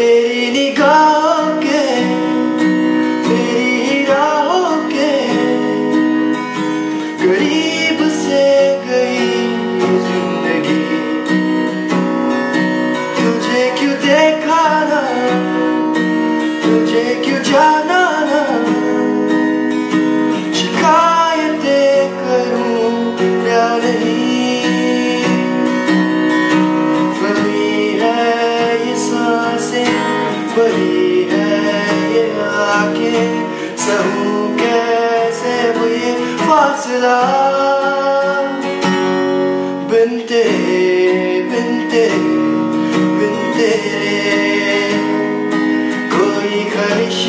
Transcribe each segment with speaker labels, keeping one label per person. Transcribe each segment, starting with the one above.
Speaker 1: تیری نگاہ کے، تیری راہوں کے۔ قریب سے گئی زندگی۔ تجھے کیوں دیکھا نا تجھے کیوں جانا نا شکایتیں کروں یا نہیں وہی ہے یہ آنکھیں سہوں کیسے وہ یہ فاصلہ بن تیرے بن تیرے بن تیرے کوئی خواہش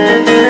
Speaker 1: Thank.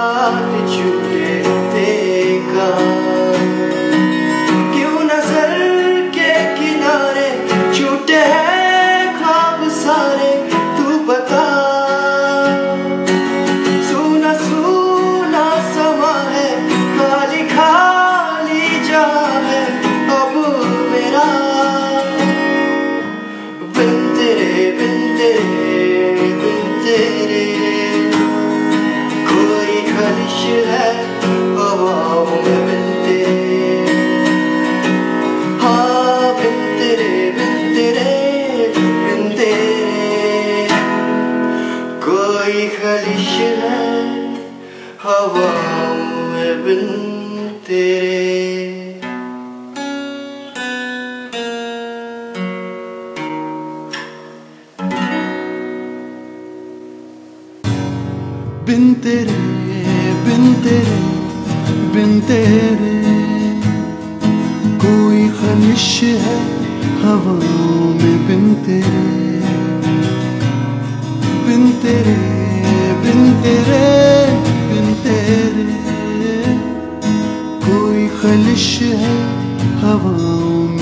Speaker 1: کوئی خواہش ہے ہواؤں میں بن تیرے بن تیرے بن تیرے بن تیرے کوئی
Speaker 2: خلش ہے ہواؤں میں بن تیرے بن تیرے تیرے بن تیرے کوئی خلش ہے ہواؤں میں۔